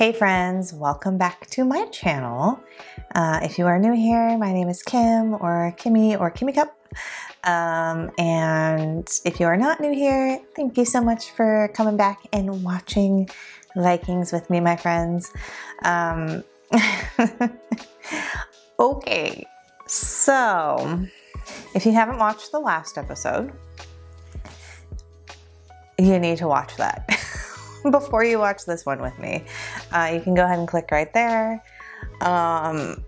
Hey friends, welcome back to my channel. Uh, if you are new here, my name is Kim or Kimmy or Kimmy Cup. Um, and if you are not new here, thank you so much for coming back and watching Vikings with me, my friends. Um, okay, so if you haven't watched the last episode, you need to watch that before you watch this one with me. Uh, you can go ahead and click right there. Um,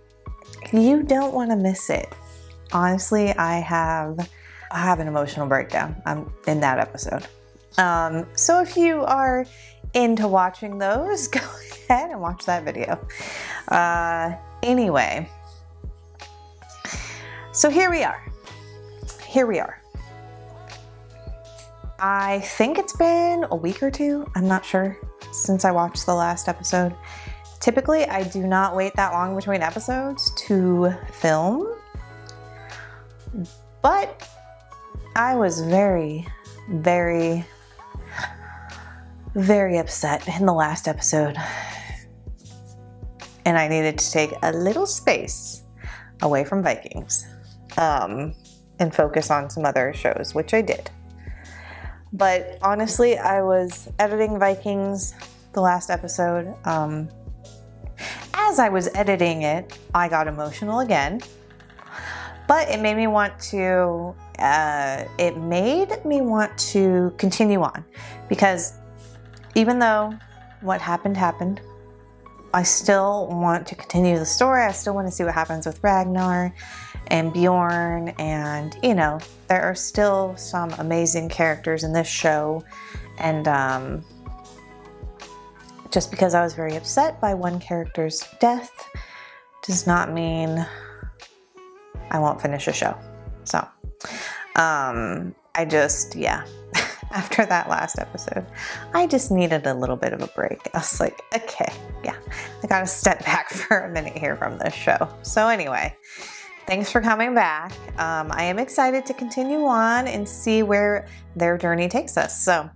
you don't want to miss it. Honestly, I have I have an emotional breakdown um, in that episode. Um, so if you are into watching those, go ahead and watch that video. Uh, anyway, so here we are. Here we are. I think it's been a week or two, I'm not sure, since I watched the last episode. Typically, I do not wait that long between episodes to film, but I was very, very, very upset in the last episode. And I needed to take a little space away from Vikings um, and focus on some other shows, which I did. But honestly, I was editing Vikings the last episode. Um, as I was editing it, I got emotional again. But it made me want to, uh, it made me want to continue on because even though what happened happened, I still want to continue the story. I still want to see what happens with Ragnar and Bjorn, and you know, there are still some amazing characters in this show. And um, just because I was very upset by one character's death does not mean I won't finish a show. So, um, I just, yeah, after that last episode, I just needed a little bit of a break. I was like, okay, yeah, I gotta step back for a minute here from this show. So, anyway, thanks for coming back. Um, I am excited to continue on and see where their journey takes us. So,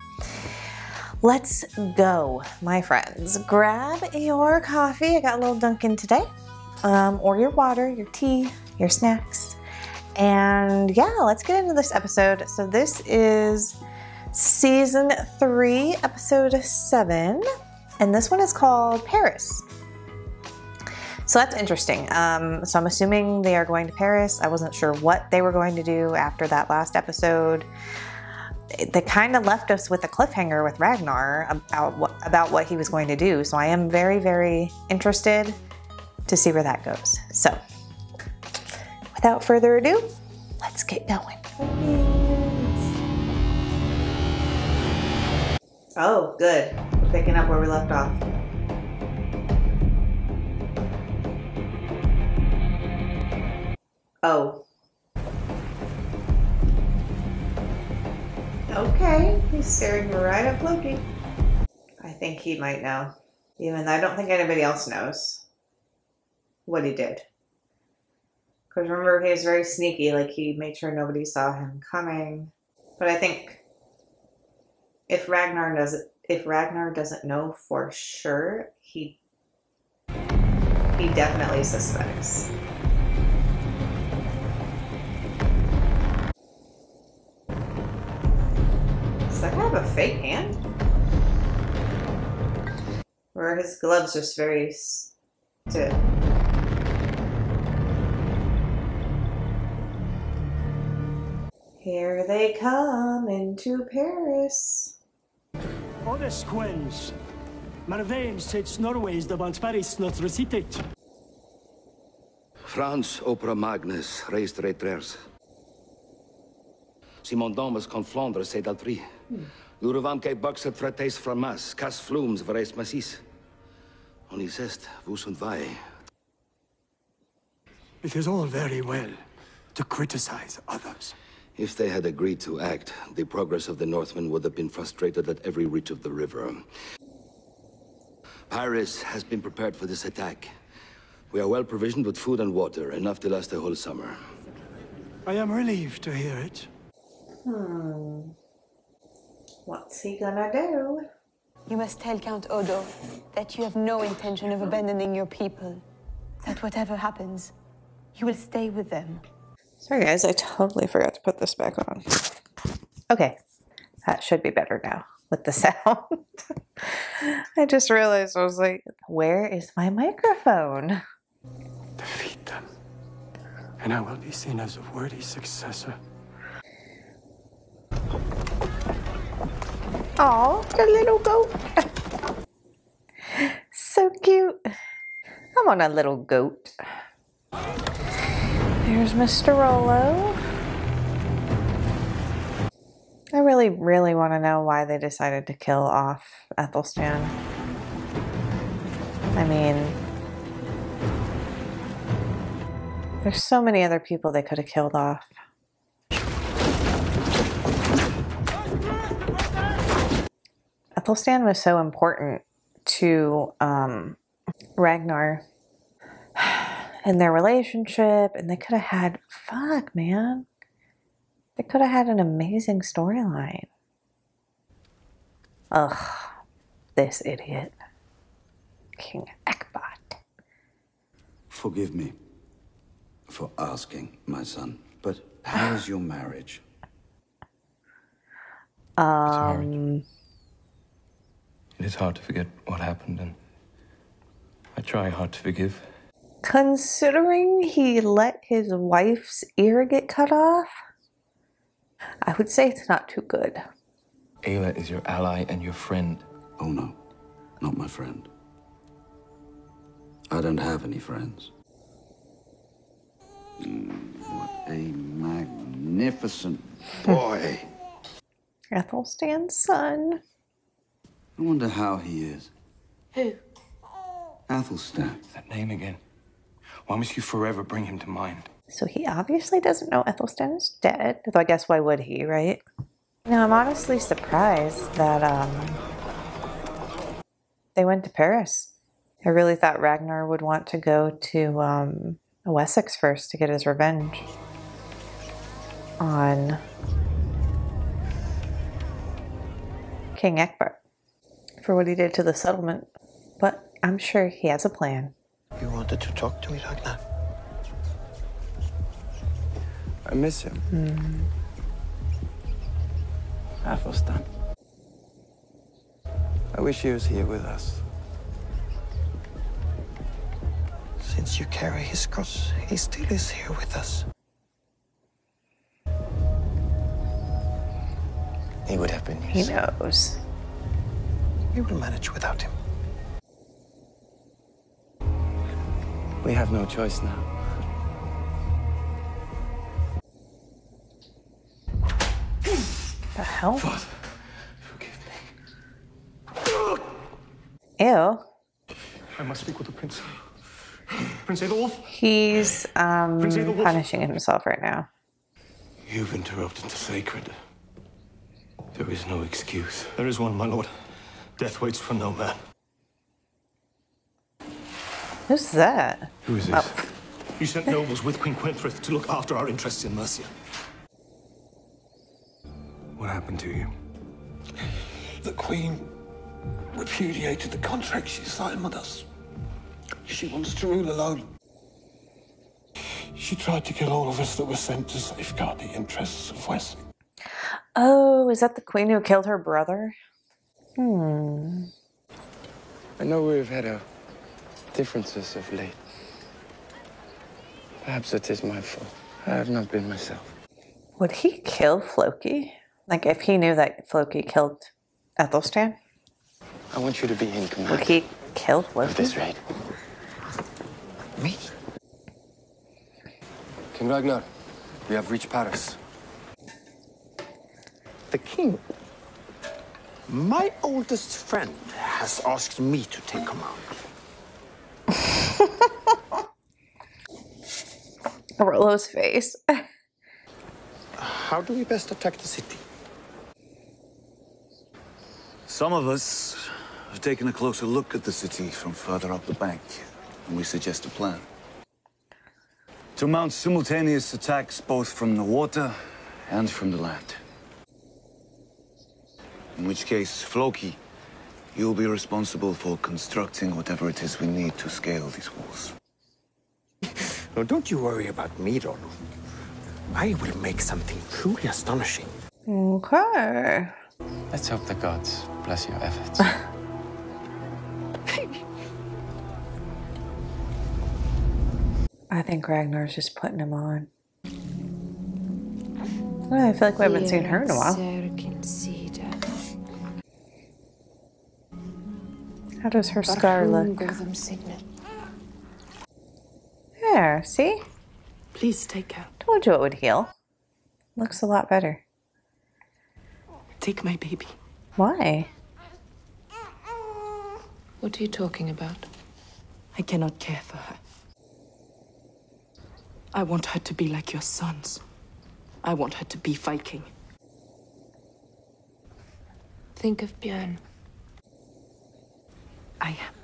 let's go, my friends. Grab your coffee. I got a little Dunkin' today, um, or your water, your tea, your snacks. And yeah, let's get into this episode. So, this is season three, episode seven, and this one is called Paris. So that's interesting. Um, so I'm assuming they are going to Paris. I wasn't sure what they were going to do after that last episode. They kind of left us with a cliffhanger with Ragnar about what, about what he was going to do. So I am very, very interested to see where that goes. So without further ado, let's get going. Oh, good. We're picking up where we left off. Oh. Okay, he's staring right at Floki. I think he might know. Even though I don't think anybody else knows what he did. Because remember, he was very sneaky, like he made sure nobody saw him coming. But I think if Ragnar doesn't if Ragnar doesn't know for sure, he he definitely suspects. Have a fake hand? Or his gloves just very stiff? Here they come into Paris. Odes quens. Mar veim sed Norways de Paris not recitit. France opera magnus reist retrers. Simon Domus conflondre sed altri. Luravam cae buxet frates framas, cas flums veres massis. Onis est, vus und vai. It is all very well to criticize others. If they had agreed to act, the progress of the Northmen would have been frustrated at every reach of the river. Paris has been prepared for this attack. We are well provisioned with food and water, enough to last the whole summer. I am relieved to hear it. Hmm. What's he gonna do? You must tell Count Odo that you have no intention of abandoning your people. That whatever happens, you will stay with them. Sorry, guys, I totally forgot to put this back on. Okay, that should be better now with the sound. I just realized I was like, where is my microphone? Defeat them, and I will be seen as a worthy successor. Oh, the little goat. so cute. I'm on a little goat. There's Mr. Rollo. I really, really want to know why they decided to kill off Ethelstan. I mean, there's so many other people they could have killed off. Ethelstan was so important to um, Ragnar and their relationship, and they could have had fuck, man. They could have had an amazing storyline. Ugh, this idiot. King Ecbert. Forgive me for asking, my son, but how is your marriage? Um, It is hard to forget what happened, and I try hard to forgive. considering he let his wife's ear get cut off, I would say it's not too good. Aelle is your ally and your friend. Oh no, not my friend. I don't have any friends. Mm, what a magnificent boy. Ethelstan's son. I wonder how he is. Who? Athelstan. That name again. Why must you forever bring him to mind? So he obviously doesn't know Ethelstan is dead. Though I guess why would he, right? No, I'm honestly surprised that um they went to Paris. I really thought Ragnar would want to go to um, Wessex first to get his revenge on King Egbert for what he did to the settlement. But I'm sure he has a plan. You wanted to talk to me like that? I miss him. Mm-hmm. Athelstan. I wish he was here with us. Since you carry his cross, he still is here with us. He would have been He his. knows. We will manage without him. We have no choice now. The hell? Forgive me. Ew. I must speak with the prince. Prince Aethelwulf? He's um, Prince Aethelwulf? punishing himself right now. You've interrupted the sacred. There is no excuse. There is one, my lord. Death waits for no man. Who's that? Who is this? You sent nobles with Queen Kwenthrith to look after our interests in Mercia. What happened to you? The Queen repudiated the contract she signed with us. She wants to rule alone. She tried to kill all of us that were sent to safeguard the interests of West. Oh, is that the queen who killed her brother? Hmm. I know we've had our differences of late. Perhaps it is my fault. I have not been myself. Would he kill Floki? Like, if he knew that Floki killed Ethelstan, I want you to be in command. would command he kill of Floki? this raid. Me? King Ragnar, we have reached Paris. The King. My oldest friend has asked me to take command. Rollo's face. How do we best attack the city? Some of us have taken a closer look at the city from further up the bank, and we suggest a plan. To mount simultaneous attacks both from the water and from the land. In which case, Floki You'll be responsible for constructing whatever it is we need to scale these walls. No, don't you worry about me, Rollo. I will make something truly astonishing. Okay. Let's hope the gods bless your efforts. I think Ragnar's just putting him on. I feel like we haven't seen her in a while. How does her scar look? There, see? Please take care. Told you it would heal. Looks a lot better. Take my baby. Why? What are you talking about? I cannot care for her. I want her to be like your sons. I want her to be Viking. Think of Björn. I am.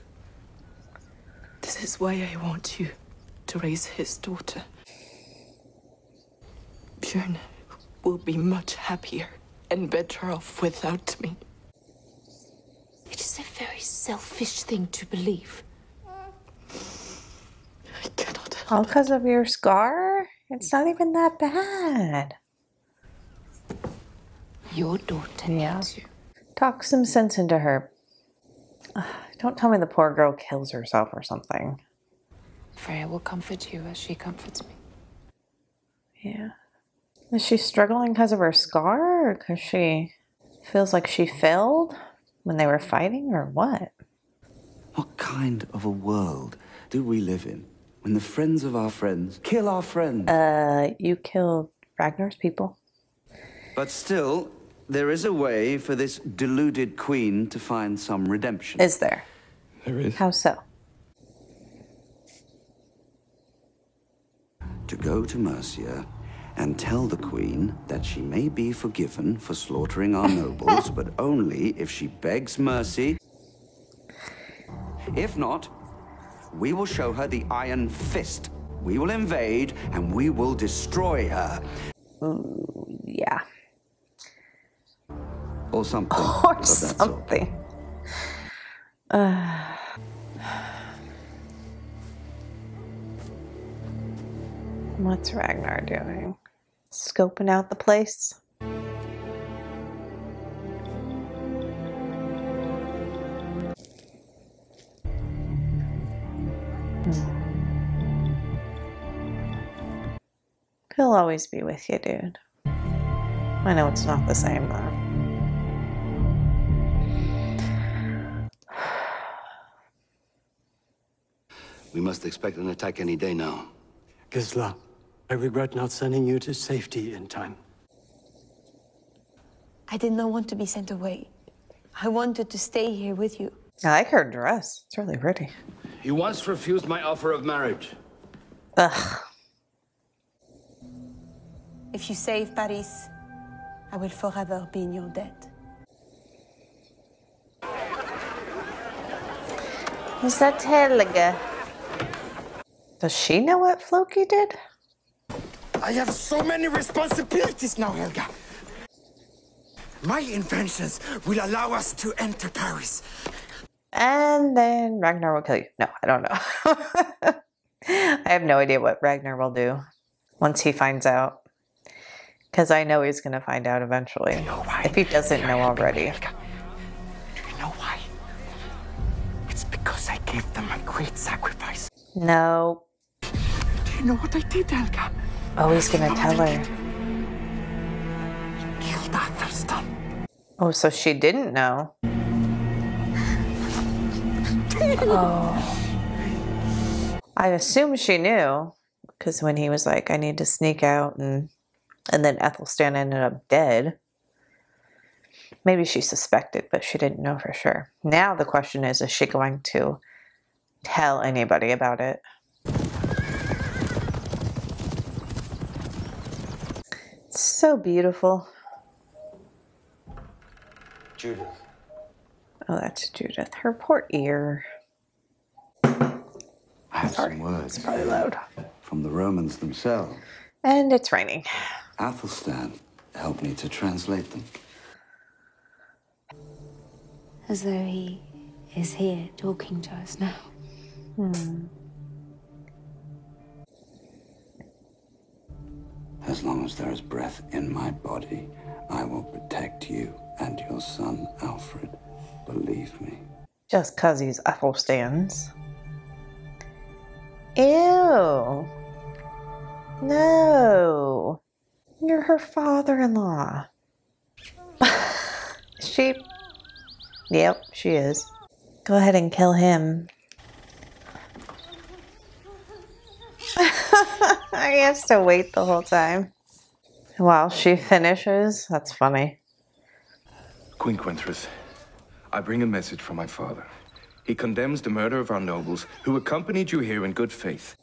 This is why I want you to raise his daughter. Björn will be much happier and better off without me. It is a very selfish thing to believe. I cannot. All because of your scar? It's not even that bad. Your daughter Yeah. needs you. Talk some sense into her. Ugh, Don't tell me the poor girl kills herself or something. Freya will comfort you as she comforts me. Yeah. Is she struggling because of her scar or because she feels like she failed when they were fighting or what? What kind of a world do we live in when the friends of our friends kill our friends? Uh, you killed Ragnar's people. But still, there is a way for this deluded queen to find some redemption. Is there? There is. How so? To go to Mercia and tell the queen that she may be forgiven for slaughtering our nobles, but only if she begs mercy. If not, we will show her the Iron Fist. We will invade and we will destroy her. Oh, yeah. Or something. Or of that sort. something. Uh, what's Ragnar doing? Scoping out the place? He'll always be with you, dude. I know it's not the same though. We must expect an attack any day now. Gisla, I regret not sending you to safety in time. I did not want to be sent away. I wanted to stay here with you. I like her dress. It's really pretty. You once refused my offer of marriage. Ugh. If you save Paris, I will forever be in your debt. Is that Helga? Does she know what Floki did? I have so many responsibilities now, Helga. My inventions will allow us to enter Paris. And then Ragnar will kill you. No, I don't know. I have no idea what Ragnar will do once he finds out. Because I know he's going to find out eventually. If he doesn't know already. Do you know why? It's because I gave them a great sacrifice. No. You know what I did, Helga? Oh, he's to tell her. Killed Athelstan. Oh, so she didn't know. Oh. I assume she knew because when he was like, I need to sneak out and and then Ethelstan ended up dead. Maybe she suspected, but she didn't know for sure. Now the question is, is she going to tell anybody about it? So beautiful. Judith. Oh, that's Judith. Her poor ear. I have some words. It's probably loud. From the Romans themselves. And it's raining. Athelstan helped me to translate them. As though he is here talking to us now. Hmm. As long as there is breath in my body, I will protect you and your son, Alfred. Believe me. Just cause he's Ethelstan's. Ew. No. You're her father-in-law. she... Yep, she is. Go ahead and kill him. He has to wait the whole time. While she finishes. That's funny. Queen Kwenthrith, I bring a message from my father. He condemns the murder of our nobles who accompanied you here in good faith.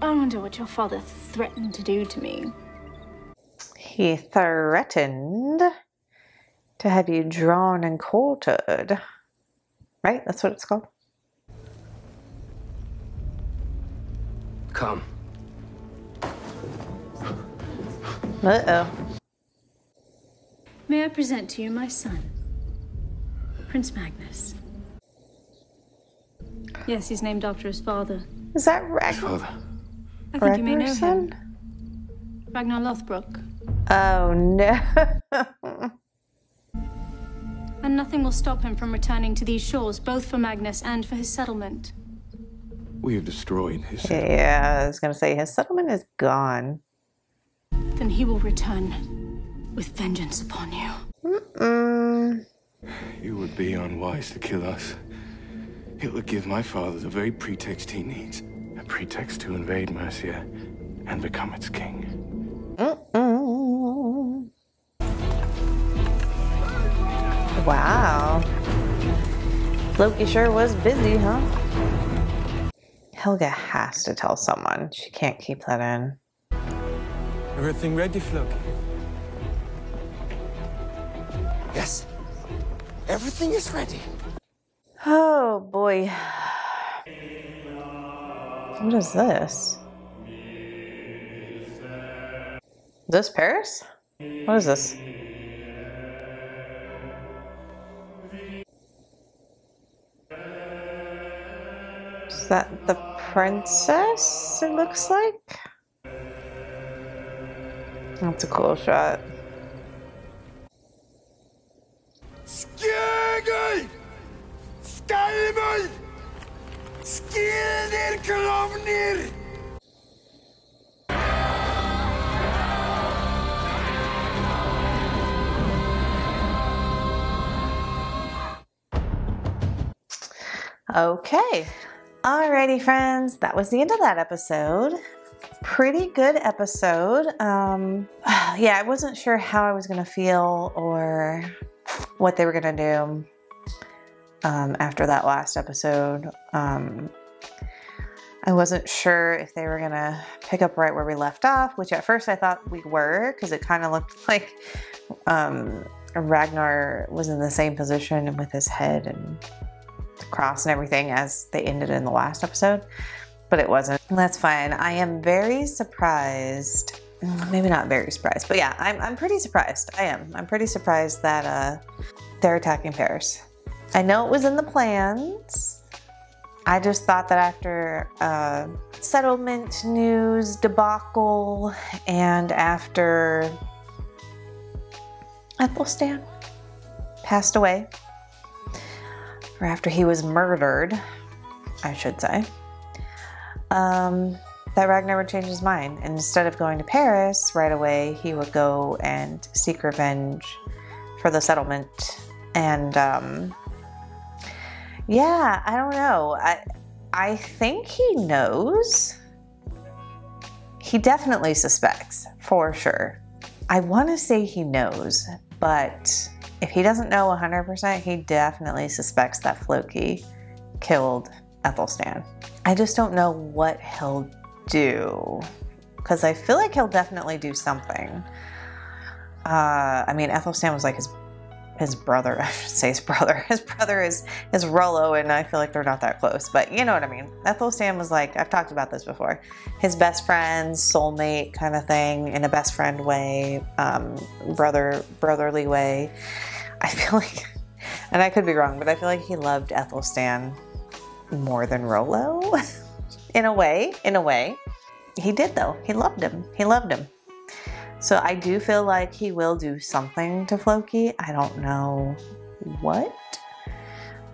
I wonder what your father threatened to do to me. He threatened to have you drawn and quartered. Right? That's what it's called. Come. Uh oh. May I present to you my son, Prince Magnus? Yes, he's named after his father. Is that Ragnar? I think you may know Ragnar's him. Ragnar Lothbrok. Oh no. And nothing will stop him from returning to these shores, both for Magnus and for his settlement. We have destroyed his settlement. yeah, I was gonna say his settlement is gone. Then he will return with vengeance upon you. Mm. It would be unwise to kill us. It would give my father the very pretext he needs. A pretext to invade Mercia and become its king. Mm-mm. Wow. Floki sure was busy, huh? Helga has to tell someone. She can't keep that in. Everything ready, Floki? Yes. Everything is ready. Oh boy. What is this? This Paris? What is this? Is that the princess? It looks like. That's a cool shot. Skjøgel! Skalvel! Skilder klovner! Okay. Alrighty, friends. That was the end of that episode. Pretty good episode. Um, yeah, I wasn't sure how I was going to feel or what they were going to do um, after that last episode. Um, I wasn't sure if they were going to pick up right where we left off, which at first I thought we were because it kind of looked like um, Ragnar was in the same position with his head and cross and everything as they ended in the last episode, but it wasn't. That's fine. I am very surprised. mm, Maybe not very surprised, but yeah, I'm, I'm pretty surprised. I am. I'm pretty surprised that uh, they're attacking Paris. I know it was in the plans. I just thought that after uh, settlement news debacle and after Ethelstan passed away, or after he was murdered, I should say, um, that Ragnar would change his mind. And instead of going to Paris right away, he would go and seek revenge for the settlement. And um, yeah, I don't know. I I think he knows. He definitely suspects for sure. I want to say he knows, but if he doesn't know 100%, he definitely suspects that Floki killed Ethelstan. I just don't know what he'll do because I feel like he'll definitely do something. Uh, I mean, Ethelstan was like his his brother. I should say his brother. His brother is is Rollo, and I feel like they're not that close. But you know what I mean. Ethelstan was like I've talked about this before. His best friend, soulmate kind of thing, in a best friend way, um, brother brotherly way. I feel like And I could be wrong, but I feel like he loved Ethelstan more than Rollo. in a way, in a way. He did though. He loved him. He loved him. So I do feel like he will do something to Floki. I don't know what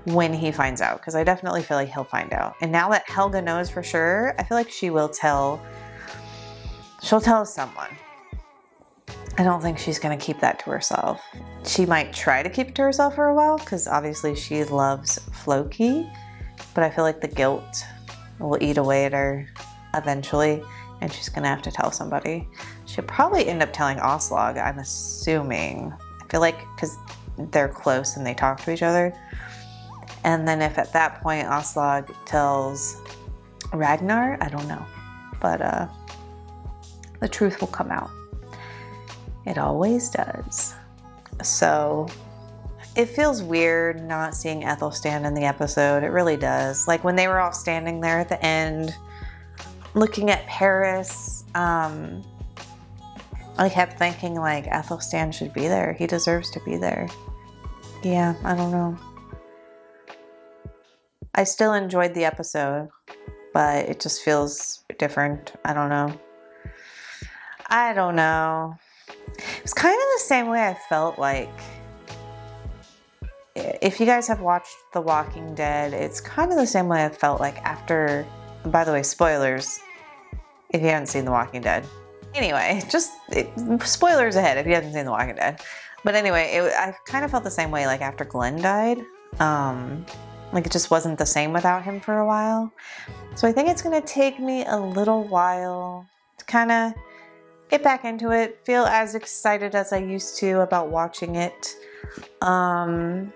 when he finds out because I definitely feel like he'll find out. And now that Helga knows for sure, I feel like she will tell she'll tell someone. I don't think she's going to keep that to herself. She might try to keep it to herself for a while because obviously she loves Floki, but I feel like the guilt will eat away at her eventually and she's going to have to tell somebody. She'll probably end up telling Aslaug, I'm assuming. I feel like because they're close and they talk to each other. And then if at that point Aslaug tells Ragnar, I don't know. But uh, the truth will come out. It always does. So it feels weird not seeing Ethelstan in the episode. It really does. Like when they were all standing there at the end, looking at Paris, um, I kept thinking like Ethelstan should be there. He deserves to be there. Yeah, I don't know. I still enjoyed the episode, but it just feels different. I don't know. I don't know. It was kind of the same way I felt like if you guys have watched The Walking Dead, it's kind of the same way I felt like after, by the way, spoilers if you haven't seen The Walking Dead. Anyway, just it, spoilers ahead if you haven't seen The Walking Dead. But anyway, it, I kind of felt the same way like after Glenn died. Um, like it just wasn't the same without him for a while. So I think it's going to take me a little while to kind of get back into it, feel as excited as I used to about watching it. Um,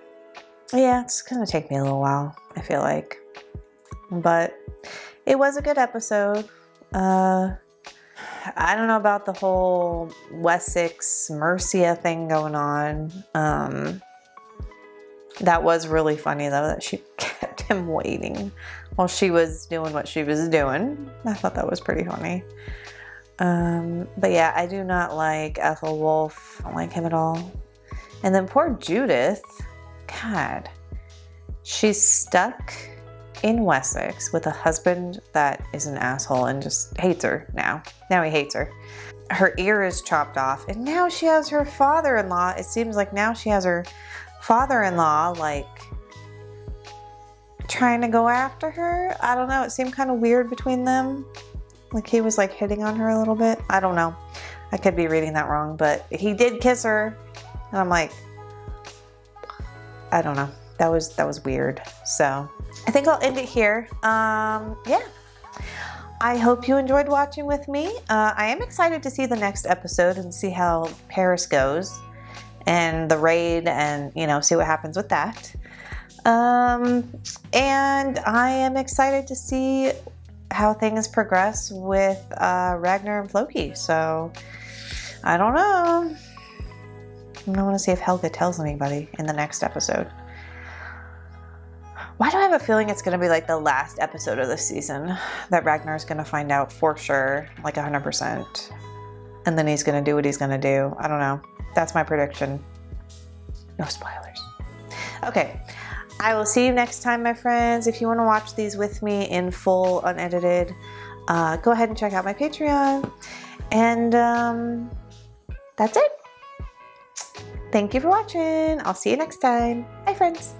yeah, it's going to take me a little while, I feel like. But it was a good episode. Uh, I don't know about the whole Wessex Mercia thing going on. Um, that was really funny though that she kept him waiting while she was doing what she was doing. I thought that was pretty funny. Um, but yeah, I do not like Ethelwulf. I don't like him at all. And then poor Judith, God, she's stuck in Wessex with a husband that is an asshole and just hates her now. Now he hates her. Her ear is chopped off, and now she has her father in law. It seems like now she has her father in law, like, trying to go after her. I don't know. It seemed kind of weird between them. Like he was like hitting on her a little bit. I don't know. I could be reading that wrong, but he did kiss her. And I'm like, I don't know. That was that was weird. So I think I'll end it here. Um, yeah. I hope you enjoyed watching with me. Uh, I am excited to see the next episode and see how Paris goes and the raid and, you know, see what happens with that. Um, and I am excited to see how things progress with uh, Ragnar and Floki. So I don't know. I want to see if Helga tells anybody in the next episode. Why do I have a feeling it's going to be like the last episode of this season that Ragnar's going to find out for sure, like 100%. And then he's going to do what he's going to do. I don't know. That's my prediction. No spoilers. Okay. I will see you next time, my friends. If you want to watch these with me in full, unedited, uh, go ahead and check out my Patreon. And um, that's it. Thank you for watching. I'll see you next time. Bye, friends.